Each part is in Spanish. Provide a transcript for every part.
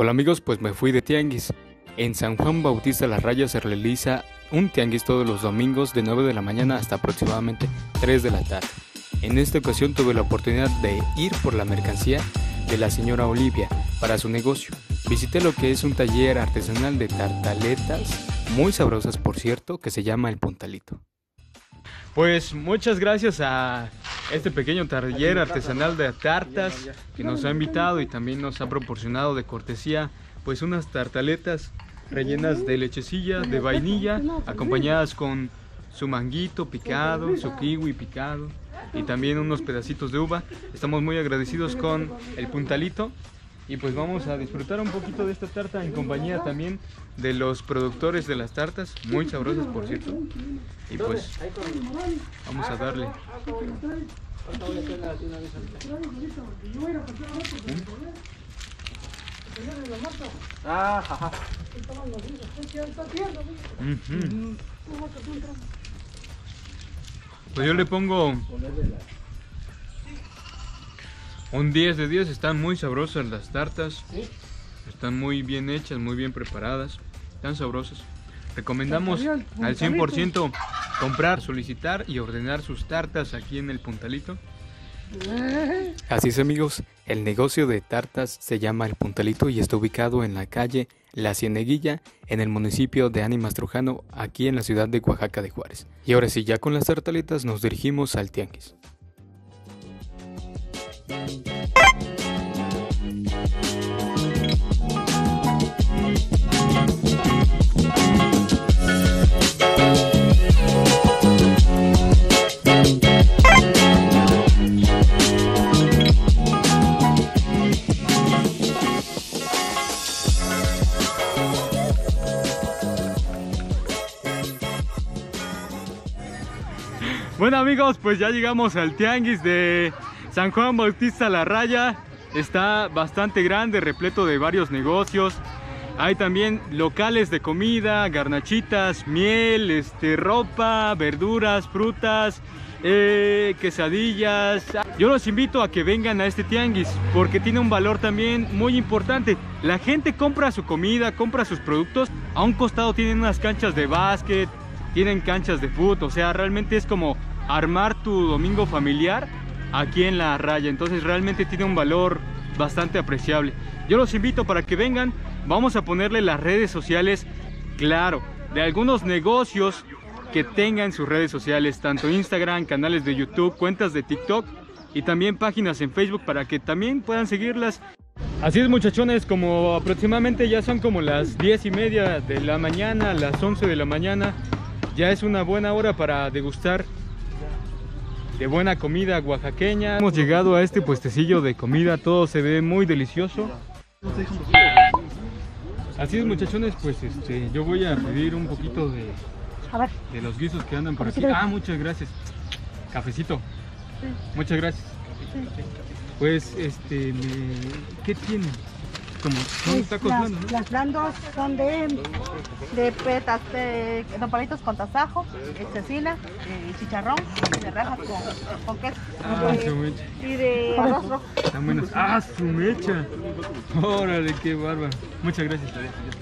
Hola amigos, pues me fui de tianguis. En San Juan Bautista La Raya se realiza un tianguis todos los domingos de 9 de la mañana hasta aproximadamente 3 de la tarde. En esta ocasión tuve la oportunidad de ir por la mercancía de la señora Olivia para su negocio. Visité lo que es un taller artesanal de tartaletas, muy sabrosas por cierto, que se llama El Puntalito. Pues muchas gracias a este pequeño taller artesanal de tartas que nos ha invitado y también nos ha proporcionado de cortesía pues unas tartaletas rellenas de lechecilla, de vainilla, acompañadas con su manguito picado, su kiwi picado y también unos pedacitos de uva. Estamos muy agradecidos con el puntalito y pues vamos a disfrutar un poquito de esta tarta en compañía también de los productores de las tartas, muy sabrosas por cierto. Y pues vamos a darle. Pues yo le pongo un 10 de 10, están muy sabrosas las tartas. Están muy bien hechas, muy bien preparadas. Están sabrosas. Recomendamos al 100% comprar, solicitar y ordenar sus tartas aquí en el Puntalito. Así es amigos, el negocio de tartas se llama El Puntalito y está ubicado en la calle La Cieneguilla en el municipio de Ánimas Trujano, aquí en la ciudad de Oaxaca de Juárez. Y ahora sí, ya con las tartaletas nos dirigimos al Tianguis. Bueno amigos, pues ya llegamos al tianguis de San Juan Bautista La Raya. Está bastante grande, repleto de varios negocios. Hay también locales de comida, garnachitas, miel, este, ropa, verduras, frutas, eh, quesadillas. Yo los invito a que vengan a este tianguis porque tiene un valor también muy importante. La gente compra su comida, compra sus productos. A un costado tienen unas canchas de básquet, tienen canchas de fútbol, o sea, realmente es como armar tu domingo familiar aquí en la raya. Entonces realmente tiene un valor bastante apreciable. Yo los invito para que vengan. Vamos a ponerle las redes sociales, claro, de algunos negocios que tengan sus redes sociales, tanto Instagram, canales de YouTube, cuentas de TikTok y también páginas en Facebook para que también puedan seguirlas. Así es muchachones, como aproximadamente ya son como las 10 y media de la mañana, las 11 de la mañana, ya es una buena hora para degustar de buena comida oaxaqueña. Hemos llegado a este puestecillo de comida, todo se ve muy delicioso. Así es muchachones, pues este, yo voy a pedir un poquito de, de los guisos que andan por aquí. Ah, muchas gracias. Cafecito. Muchas gracias. Pues, este, ¿qué tienen? Como son tacos las, blandos, ¿no? Las blandos son de, de petas, de nopalitos con tasajo, cecina, chicharrón, de rajas con, con queso. Ah, de- su mecha. y de arroz rojo. Están buenas. Ah, su mecha. Órale, qué bárbaro. Muchas gracias.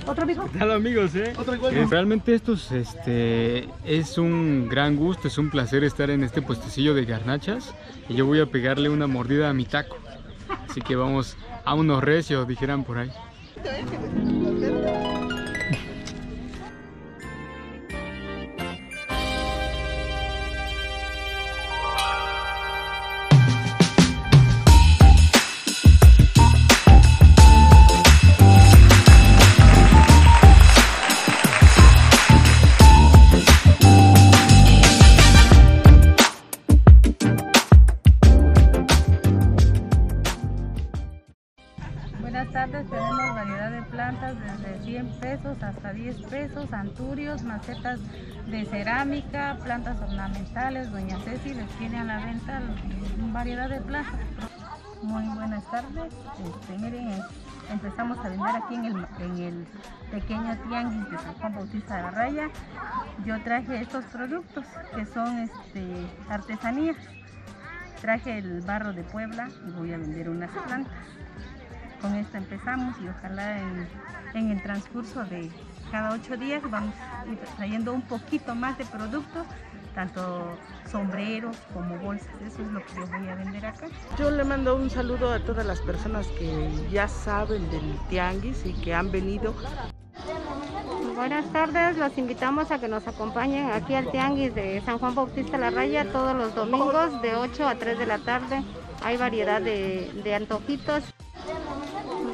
¿Otro mismo? ¿Qué tal amigos? Eh? Eh, realmente estos este, es un gran gusto, es un placer estar en este puestecillo de garnachas y yo voy a pegarle una mordida a mi taco. Así que vamos a unos recios, dijeran por ahí. 10 pesos, anturios, macetas de cerámica, plantas ornamentales. Doña Ceci les tiene a la venta variedad de plantas. Muy buenas tardes. Este, miren, empezamos a vender aquí en el, pequeño tianguis de San Juan Bautista de la Raya. Yo traje estos productos que son este, artesanías. Traje el barro de Puebla y voy a vender unas plantas. con esto empezamos y ojalá en el transcurso de cada ocho días vamos trayendo un poquito más de productos tanto sombreros como bolsas. Eso es lo que yo voy a vender acá. Yo le mando un saludo a todas las personas que ya saben del tianguis y que han venido. Buenas tardes, los invitamos a que nos acompañen aquí al tianguis de San Juan Bautista La Raya todos los domingos de 8 a 3 de la tarde. Hay variedad de, de antojitos.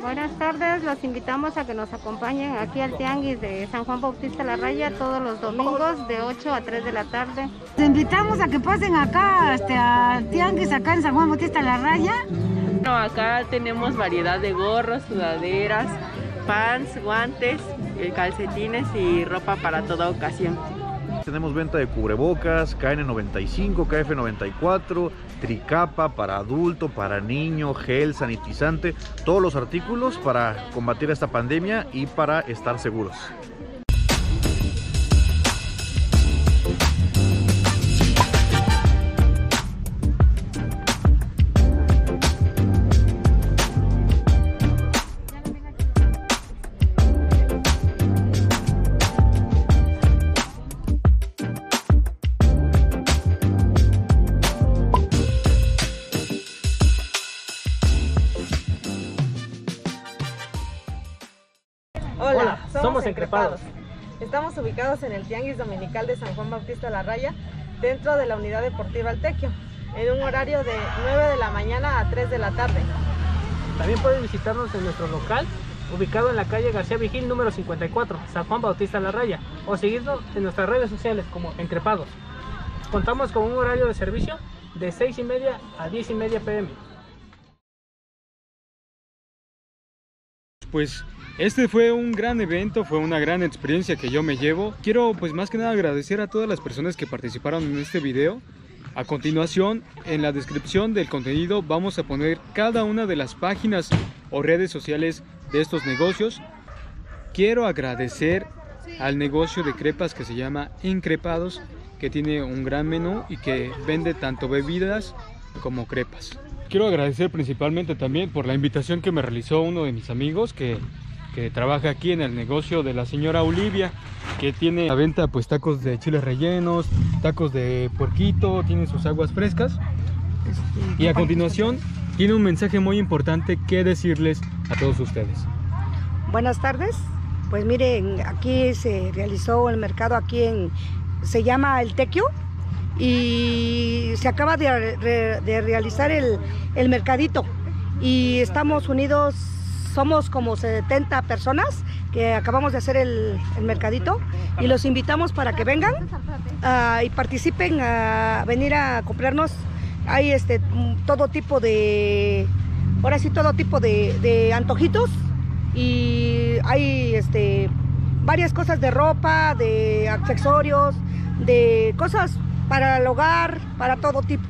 Buenas tardes, los invitamos a que nos acompañen aquí al Tianguis de San Juan Bautista La Raya todos los domingos de 8 a 3 de la tarde. Los invitamos a que pasen acá este, al Tianguis, acá en San Juan Bautista La Raya. Bueno, acá tenemos variedad de gorros, sudaderas, pants, guantes, eh, calcetines y ropa para toda ocasión. Tenemos venta de cubrebocas, KN95, KF94, tricapa para adulto, para niño, gel, sanitizante, todos los artículos para combatir esta pandemia y para estar seguros. Estamos ubicados en el Tianguis Dominical de San Juan Bautista La Raya, dentro de la Unidad Deportiva Altequio, en un horario de 9 de la mañana a 3 de la tarde. También pueden visitarnos en nuestro local, ubicado en la calle García Vigil número 54, San Juan Bautista La Raya, o seguirnos en nuestras redes sociales como Encrepados. Contamos con un horario de servicio de 6 y media a 10 y media pm. Pues este fue un gran evento, fue una gran experiencia que yo me llevo. Quiero pues más que nada agradecer a todas las personas que participaron en este video. A continuación, en la descripción del contenido vamos a poner cada una de las páginas o redes sociales de estos negocios. Quiero agradecer al negocio de crepas que se llama Increpados, que tiene un gran menú y que vende tanto bebidas como crepas. Quiero agradecer principalmente también por la invitación que me realizó uno de mis amigos que que trabaja aquí en el negocio de la señora Olivia, que tiene a venta pues tacos de chiles rellenos, tacos de puerquito, tiene sus aguas frescas. Y a continuación tiene un mensaje muy importante que decirles a todos ustedes. Buenas tardes. Pues miren, aquí se realizó el mercado aquí en, se llama El Tequio y se acaba de, de realizar el, el mercadito y estamos unidos somos como 70 personas que acabamos de hacer el, mercadito y los invitamos para que vengan uh, y participen a venir a comprarnos. Hay este, todo tipo de, ahora sí, todo tipo de, de antojitos y hay este, varias cosas de ropa, de accesorios, de cosas para el hogar, para todo tipo.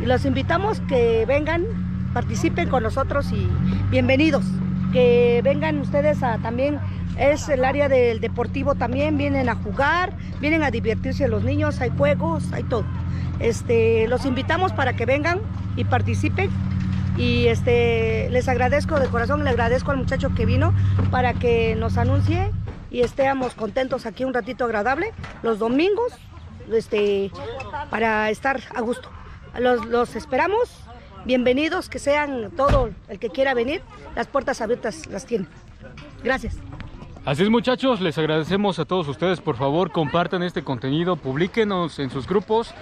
Y los invitamos que vengan, participen con nosotros y bienvenidos que vengan ustedes a también, es el área del deportivo también, vienen a jugar, vienen a divertirse los niños, hay juegos, hay todo. Este, los invitamos para que vengan y participen y este, les agradezco de corazón, le agradezco al muchacho que vino para que nos anuncie y estemos contentos aquí un ratito agradable los domingos este, para estar a gusto. Los, los esperamos bienvenidos, que sean todo el que quiera venir, las puertas abiertas las tienen. Gracias. Así es muchachos, les agradecemos a todos ustedes, por favor compartan este contenido, publíquenos en sus grupos